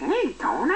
Hey, don't